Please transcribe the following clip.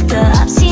after I've seen